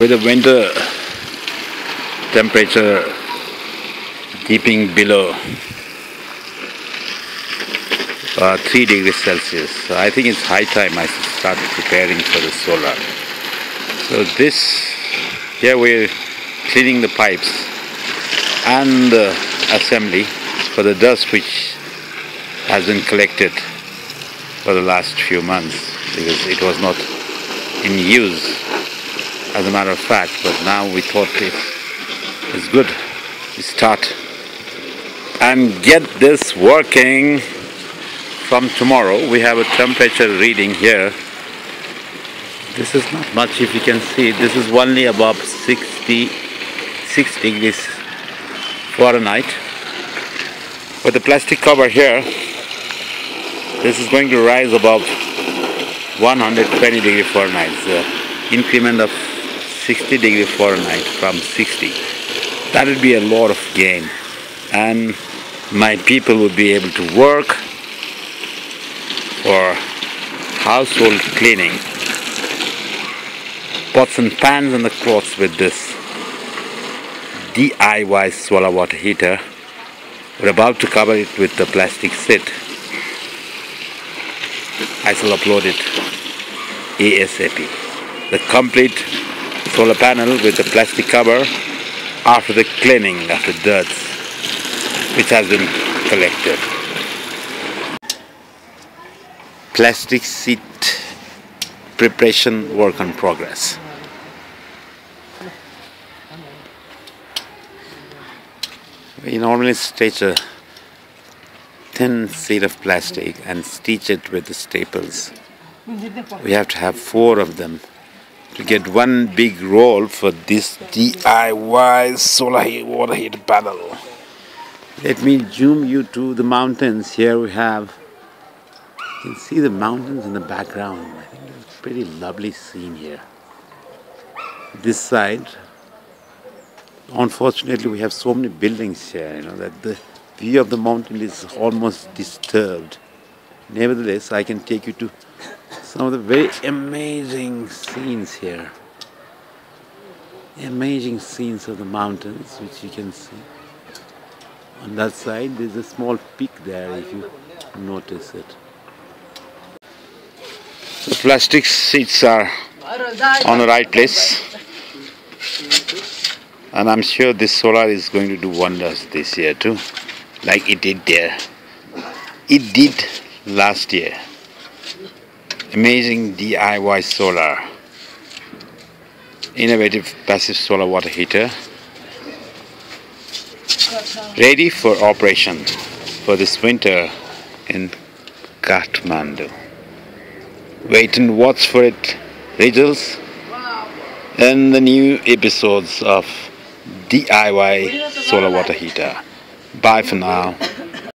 With the winter temperature dipping below uh, 3 degrees Celsius, I think it's high time I start preparing for the solar. So this, here we're cleaning the pipes and the assembly for the dust which has been collected for the last few months because it was not in use as a matter of fact but now we thought it is good. To start. And get this working. From tomorrow we have a temperature reading here. This is not much if you can see. This is only above 66 degrees Fahrenheit. With the plastic cover here this is going to rise above 120 degree Fahrenheit. So increment of 60 degree Fahrenheit from 60 that would be a lot of gain. And my people would be able to work for household cleaning. Pots and pans and the clothes with this DIY solar water heater. We're about to cover it with the plastic seat I shall upload it ASAP. The complete solar panel with the plastic cover after the cleaning of the dirt which has been collected. Plastic seat preparation work in progress. We normally stretch a thin sheet of plastic and stitch it with the staples. We have to have four of them to get one big roll for this DIY solar water heater panel. Let me zoom you to the mountains. Here we have, you can see the mountains in the background. I think it's a pretty lovely scene here. This side, unfortunately we have so many buildings here, you know, that the view of the mountain is almost disturbed. Nevertheless, I can take you to some of the very amazing scenes here. Amazing scenes of the mountains, which you can see. On that side, there's a small peak there, if you notice it. The plastic seats are on the right place. And I'm sure this solar is going to do wonders this year too like it did there. It did last year. Amazing DIY solar. Innovative passive solar water heater. Ready for operation for this winter in Kathmandu. Wait and watch for it results and the new episodes of DIY solar water heater. Bye for now.